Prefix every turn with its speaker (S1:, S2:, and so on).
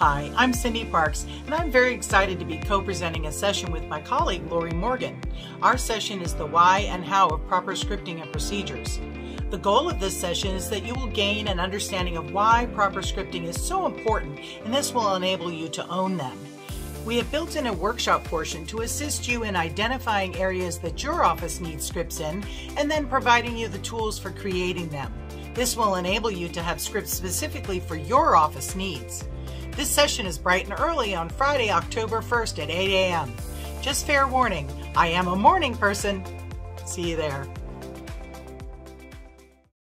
S1: Hi, I'm Cindy Parks, and I'm very excited to be co-presenting a session with my colleague Lori Morgan. Our session is the why and how of proper scripting and procedures. The goal of this session is that you will gain an understanding of why proper scripting is so important, and this will enable you to own them. We have built in a workshop portion to assist you in identifying areas that your office needs scripts in, and then providing you the tools for creating them. This will enable you to have scripts specifically for your office needs. This session is bright and early on Friday, October 1st at 8 a.m. Just fair warning, I am a morning person. See you there.